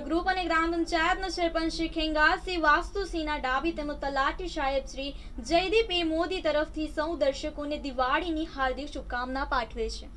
Group અને ગ્રામ પંચાયતના સરપંચ શ્રી ખેંગારસિંહ વાસ્તુસિંહના ડાબી તેમજ તલાટી સાહેબ શ્રી જયદીપ એ મોદી તરફથી સૌ દર્શકોને દિવાળીની હાર્દિક શુભકામના પાઠવે છે.